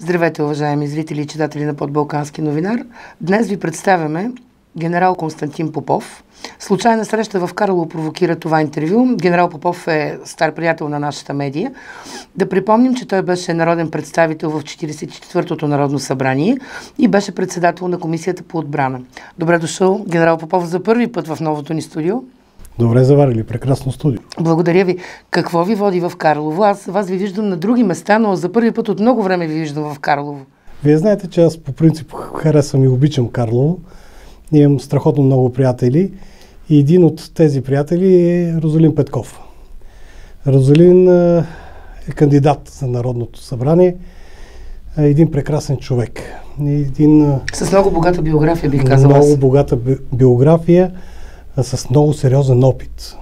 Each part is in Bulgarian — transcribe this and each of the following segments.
Здравейте, уважаеми зрители и читатели на Подбалкански новинар. Днес ви представяме генерал Константин Попов. Случайна среща в Карлово провокира това интервю. Генерал Попов е стар приятел на нашата медия. Да припомним, че той беше народен представител в 44-то Народно събрание и беше председател на Комисията по отбрана. Добре дошъл, генерал Попов, за първи път в новото ни студио. Добре заварили, прекрасно студио. Благодаря ви. Какво ви води в Карлово? Аз вас ви виждам на други места, но за първи път от много време ви виждам в Карлово. Вие знаете, че аз по принцип харесвам и обичам Карлово. Имам страхотно много приятели и един от тези приятели е Розалин Петков. Розалин е кандидат за Народното събрание, един прекрасен човек. Един, С много богата биография, бих казал. Много богата биография с много сериозен опит.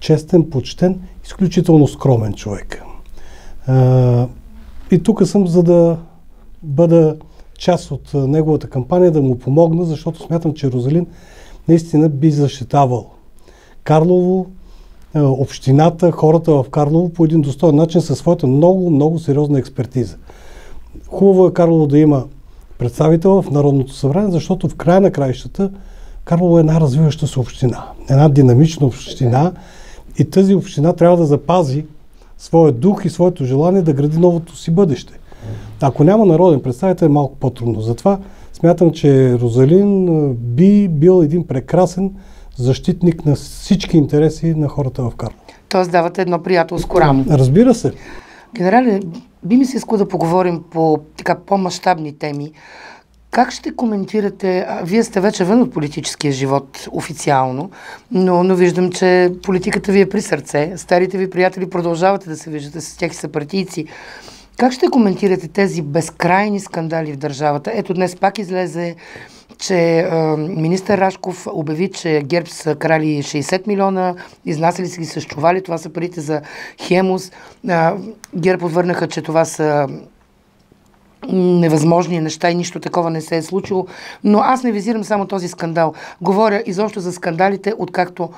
Честен, почтен, изключително скромен човек. И тук съм, за да бъда част от неговата кампания, да му помогна, защото смятам, че Розалин наистина би защитавал Карлово, общината, хората в Карлово по един достоен начин със своята много, много сериозна експертиза. Хубаво е Карлово да има представител в Народното събрание, защото в края на краищата Карлово е една развиваща се община, една динамична община и тази община трябва да запази своя дух и своето желание да гради новото си бъдеще. Ако няма народен представител е малко по-трудно. Затова смятам, че Розалин би бил един прекрасен защитник на всички интереси на хората в Карлово. Тоест давате едно приятелско рамо. Разбира се. Генерале, би ми се искало да поговорим по така по-масштабни теми. Как ще коментирате, а, вие сте вече вън от политическия живот официално, но, но виждам, че политиката ви е при сърце. Старите ви приятели продължавате да се виждате с тях и са партийци. Как ще коментирате тези безкрайни скандали в държавата? Ето днес пак излезе, че е, министър Рашков обяви, че ГЕРБ са крали 60 милиона, изнасяли си ги с чували, това са парите за Хемус. Е, ГЕРБ отвърнаха, че това са невъзможни неща и нищо такова не се е случило. Но аз не визирам само този скандал. Говоря изобщо за скандалите, откакто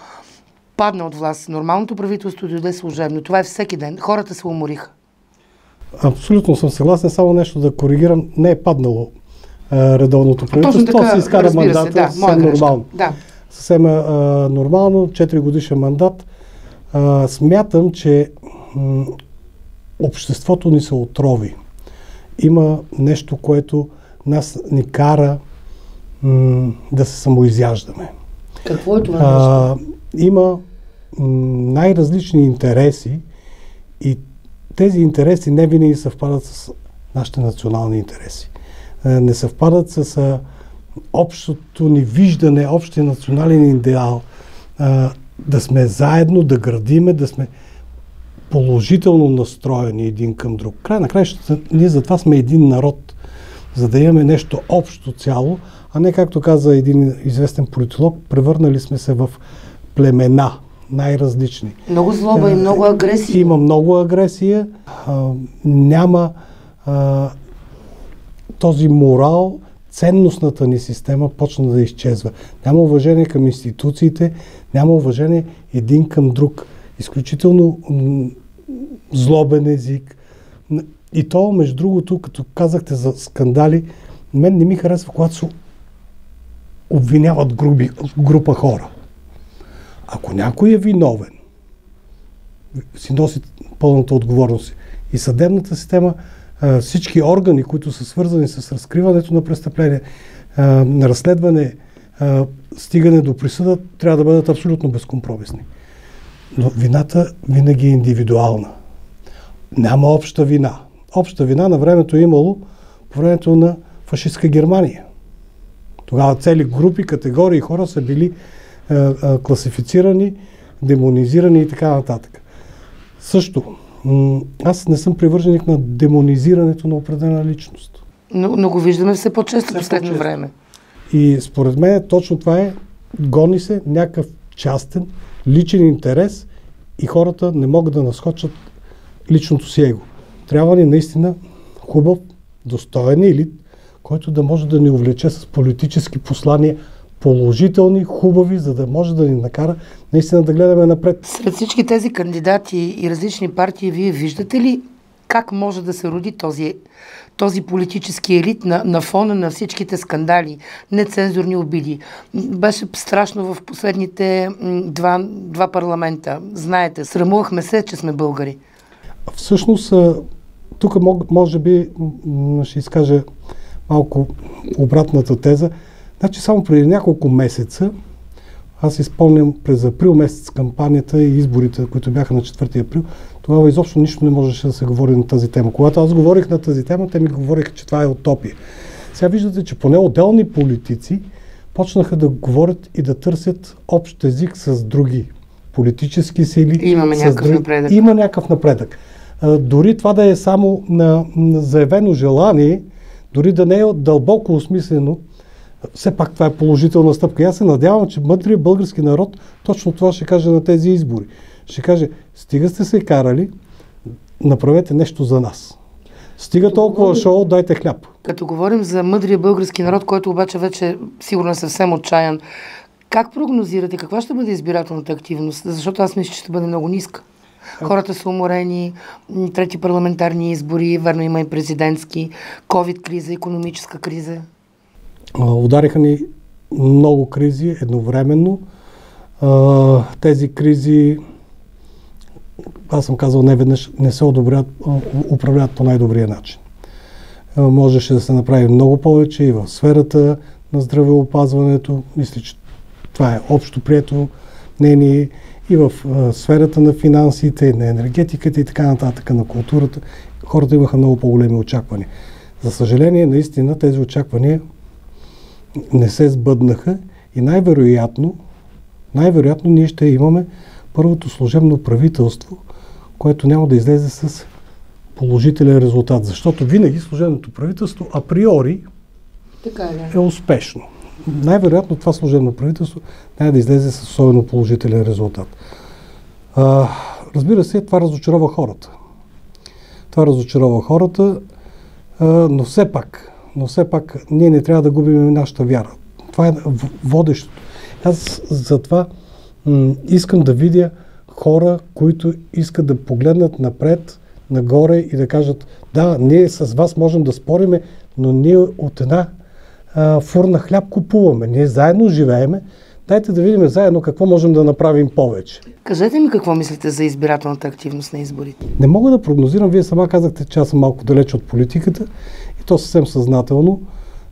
падна от власт. Нормалното правителство дойде служебно. Това е всеки ден. Хората се умориха. Абсолютно съм съгласен. Само нещо да коригирам. Не е паднало а, редовното правителство. Точно така, си изкара мандата се, да, съвсем нормално. Да. Съвсем а, нормално. 4 годишен мандат. А, смятам, че м- обществото ни се отрови има нещо, което нас ни кара м- да се самоизяждаме. Какво е това а, Има м- най-различни интереси и тези интереси не винаги съвпадат с нашите национални интереси. А, не съвпадат с а, общото ни виждане, общия национален идеал, а, да сме заедно, да градиме, да сме положително настроени един към друг. Край на краищата, ние затова сме един народ, за да имаме нещо общо цяло, а не както каза един известен политолог, превърнали сме се в племена, най-различни. Много злоба и е, много агресия. Има много агресия, а, няма а, този морал, ценностната ни система почна да изчезва. Няма уважение към институциите, няма уважение един към друг изключително злобен език. И то, между другото, като казахте за скандали, мен не ми харесва, когато се обвиняват груби, група хора. Ако някой е виновен, си носи пълната отговорност. И съдебната система, всички органи, които са свързани с разкриването на престъпление, на разследване, стигане до присъда, трябва да бъдат абсолютно безкомпромисни. Но вината винаги е индивидуална. Няма обща вина. Обща вина на времето е имало по времето на фашистска Германия. Тогава цели групи, категории хора са били е, е, класифицирани, демонизирани и така нататък. Също, аз не съм привърженик на демонизирането на определена личност. Но, но го виждаме все по-често в последно време. И според мен точно това е, гони се някакъв частен, личен интерес и хората не могат да насхочат личното си его. Трябва ни наистина хубав, достоен елит, който да може да ни увлече с политически послания, положителни, хубави, за да може да ни накара наистина да гледаме напред. Сред всички тези кандидати и различни партии, вие виждате ли как може да се роди този, този политически елит на, на фона на всичките скандали, нецензурни обиди. Беше страшно в последните два, два парламента. Знаете, срамувахме се, че сме българи. Всъщност, тук може би ще изкажа малко обратната теза. Значи само преди няколко месеца, аз изпълням през април месец кампанията и изборите, които бяха на 4 април, тогава изобщо нищо не можеше да се говори на тази тема. Когато аз говорих на тази тема, те ми говориха, че това е утопия. Сега виждате, че поне отделни политици почнаха да говорят и да търсят общ език с други политически сили. Имаме някакъв други... напредък. Има някакъв напредък. А, дори това да е само на, на заявено желание, дори да не е дълбоко осмислено, все пак това е положителна стъпка. аз се надявам, че мъдрият български народ точно това ще каже на тези избори. Ще каже, стига сте се карали, направете нещо за нас. Стига толкова шоу, дайте хляб. Като говорим за мъдрия български народ, който обаче вече сигурно е съвсем отчаян, как прогнозирате, каква ще бъде избирателната активност? Защото аз мисля, че ще бъде много ниска. Хората са уморени, трети парламентарни избори, верно има и президентски, COVID-криза, економическа криза. Удариха ни много кризи едновременно. Тези кризи, аз съм казал не веднъж, не се одобрят, управляват по най-добрия начин. Можеше да се направи много повече и в сферата на здравеопазването. Мисля, че това е общо прието мнение и в сферата на финансите, на енергетиката и така нататък, на културата. Хората имаха много по-големи очаквания. За съжаление, наистина тези очаквания не се сбъднаха и най-вероятно, най-вероятно ние ще имаме първото служебно правителство, което няма да излезе с положителен резултат, защото винаги служебното правителство априори така е, е успешно. Най-вероятно това служебно правителство няма да излезе с особено положителен резултат. А, разбира се, това разочарова хората. Това разочарова хората, а, но все пак но все пак ние не трябва да губим нашата вяра. Това е водещото. Аз затова м- искам да видя хора, които искат да погледнат напред, нагоре и да кажат, да, ние с вас можем да спориме, но ние от една а, фурна хляб купуваме. Ние заедно живееме. Дайте да видим заедно какво можем да направим повече. Кажете ми какво мислите за избирателната активност на изборите. Не мога да прогнозирам. Вие сама казахте, че аз съм малко далеч от политиката то съвсем съзнателно.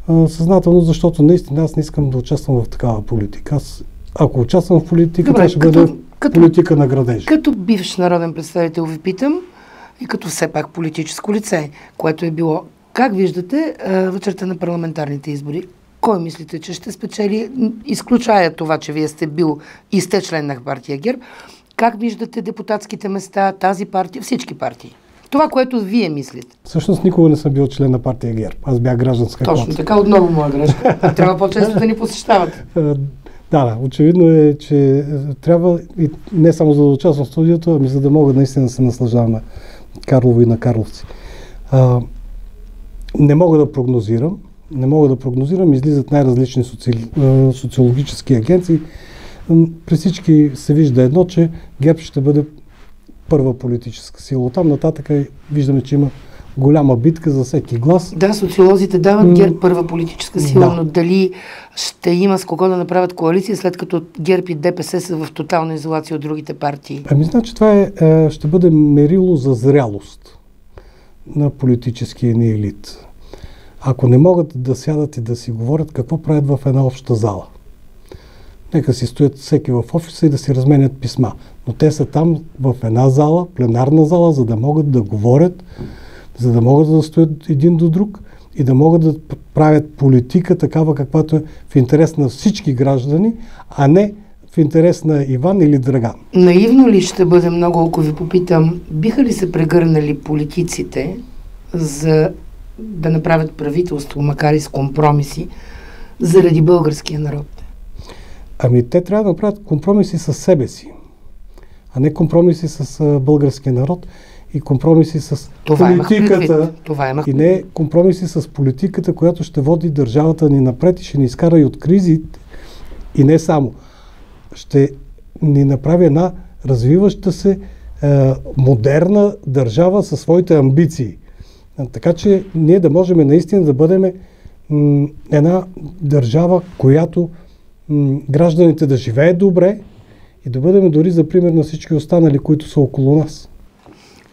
А, съзнателно, защото наистина аз не искам да участвам в такава политика. Аз, ако участвам в политика, Добре, това ще като, бъде като, политика на градежа. Като бивш народен представител ви питам и като все пак политическо лице, което е било. Как виждате а, вечерта на парламентарните избори? Кой мислите, че ще спечели? Изключая това, че вие сте бил и сте член на партия ГЕРБ. Как виждате депутатските места, тази партия, всички партии? Това, което вие мислите. Всъщност никога не съм бил член на партия ГЕРБ. Аз бях гражданска Точно класа. така, отново моя грешка. Трябва по-често да ни посещавате. Е, да, да, очевидно е, че е, трябва и не само за да участвам в студиото, ами за да мога наистина да се наслаждавам на Карлово и на Карловци. А, не мога да прогнозирам, не мога да прогнозирам, излизат най-различни соци... социологически агенции. При всички се вижда едно, че ГЕРБ ще бъде първа политическа сила. Оттам нататък виждаме, че има голяма битка за всеки глас. Да, социолозите дават mm. ГЕРБ първа политическа сила, да. но дали ще има с кого да направят коалиция, след като ГЕРБ и ДПС са в тотална изолация от другите партии? Ами, значи това е, е, ще бъде мерило за зрялост на политическия ни елит. Ако не могат да сядат и да си говорят какво правят в една обща зала. Нека си стоят всеки в офиса и да си разменят писма. Но те са там в една зала, пленарна зала, за да могат да говорят, за да могат да стоят един до друг и да могат да правят политика такава, каквато е в интерес на всички граждани, а не в интерес на Иван или Драган. Наивно ли ще бъде много, ако ви попитам, биха ли се прегърнали политиците за да направят правителство, макар и с компромиси, заради българския народ? Ами те трябва да направят компромиси с себе си, а не компромиси с българския народ и компромиси с Това политиката. Това имах и не компромиси с политиката, която ще води държавата ни напред и ще ни изкара и от кризи. И не само. Ще ни направи една развиваща се е, модерна държава със своите амбиции. Така че ние да можем наистина да бъдем м, една държава, която м, гражданите да живеят добре и да бъдем дори за пример на всички останали, които са около нас.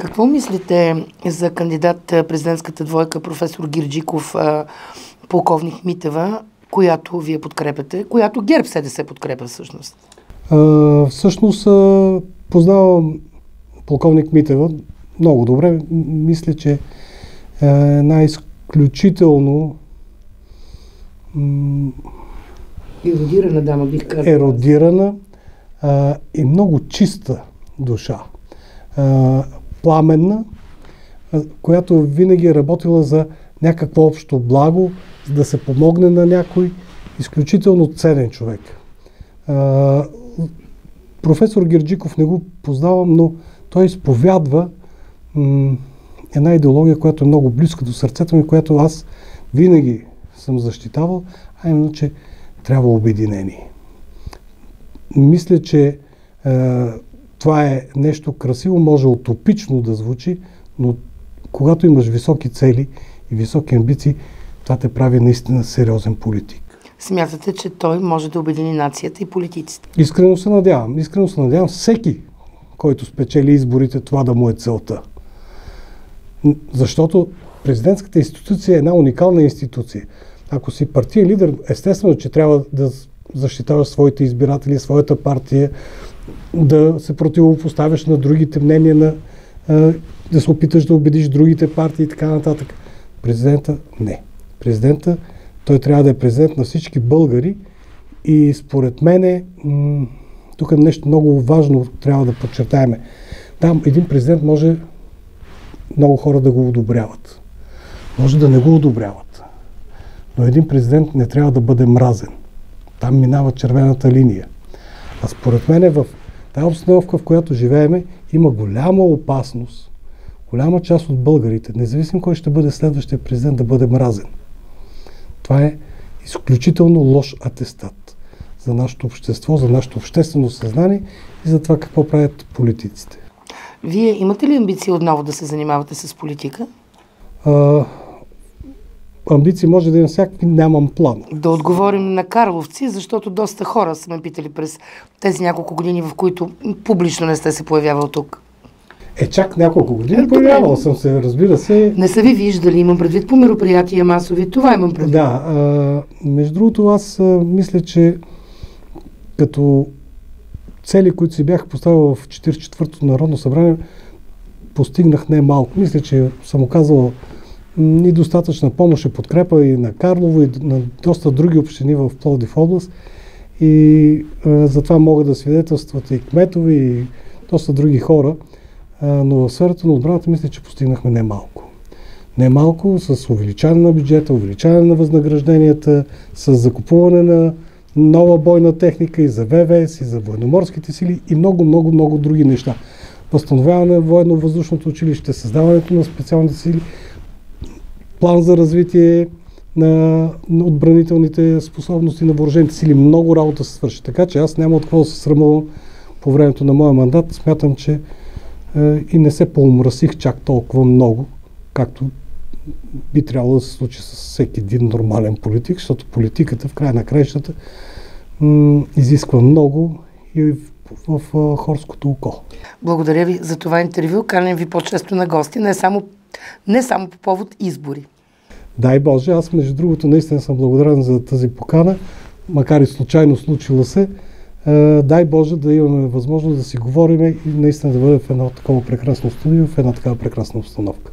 Какво мислите за кандидат президентската двойка професор Гирджиков, полковник Митева, която вие подкрепяте, която ГЕРБ СДС подкрепя всъщност? А, всъщност познавам полковник Митева много добре. Мисля, че е една изключително еродирана дама, бих казал. Еродирана а, и много чиста душа. А, пламенна, която винаги е работила за някакво общо благо, за да се помогне на някой. Изключително ценен човек. Професор Герджиков не го познавам, но той изповядва една идеология, която е много близка до сърцето ми, която аз винаги съм защитавал, а именно, че трябва обединение. Мисля, че е, това е нещо красиво, може утопично да звучи, но когато имаш високи цели и високи амбиции, това те прави наистина сериозен политик. Смятате, че той може да обедини нацията и политиците? Искрено се надявам. Искрено се надявам всеки, който спечели изборите, това да му е целта. Защото президентската институция е една уникална институция. Ако си партия лидер, естествено, че трябва да защитаваш своите избиратели, своята партия, да се противопоставяш на другите мнения, на, да се опиташ да убедиш другите партии и така нататък. Президента не. Президента, той трябва да е президент на всички българи и според мене м- тук е нещо много важно трябва да подчертаеме. Там един президент може много хора да го одобряват. Може да не го одобряват. Но един президент не трябва да бъде мразен. Там минава червената линия. А според мен в тази обстановка, в която живееме, има голяма опасност, голяма част от българите, независимо кой ще бъде следващия президент, да бъде мразен. Това е изключително лош атестат за нашето общество, за нашето обществено съзнание и за това какво правят политиците. Вие имате ли амбиции отново да се занимавате с политика? А, амбиции може да имам всякакви, нямам план. Да отговорим на Карловци, защото доста хора са ме питали през тези няколко години, в които публично не сте се появявал тук. Е, чак няколко години. Е, появявал съм се, разбира се. Не са ви виждали, имам предвид по мероприятия масови. Това имам предвид. Да, а, между другото аз а, мисля, че като цели, които си бях поставил в 44-то Народно събрание, постигнах не малко. Мисля, че съм оказал и достатъчна помощ и подкрепа и на Карлово, и на доста други общини в Пловдив област. И а, затова могат да свидетелстват и кметове, и доста други хора. А, но в сферата на отбраната мисля, че постигнахме не малко. Не малко с увеличаване на бюджета, увеличаване на възнагражденията, с закупуване на нова бойна техника и за ВВС, и за военноморските сили и много, много, много други неща. Възстановяване на военно-въздушното училище, създаването на специалните сили, план за развитие на, отбранителните способности на въоръжените сили. Много работа се свърши. Така че аз няма от какво да се срамувам по времето на моя мандат. Смятам, че е, и не се поумрасих чак толкова много, както би трябвало да се случи с всеки един нормален политик, защото политиката в края на краищата м- изисква много и в, в, в хорското око. Благодаря ви за това интервю. Канем ви по-често на гости, не само, не само по повод избори. Дай Боже, аз между другото наистина съм благодарен за тази покана, макар и случайно случила се. Е, дай Боже да имаме възможност да си говорим и наистина да бъдем в едно такова прекрасно студио, в една такава прекрасна обстановка.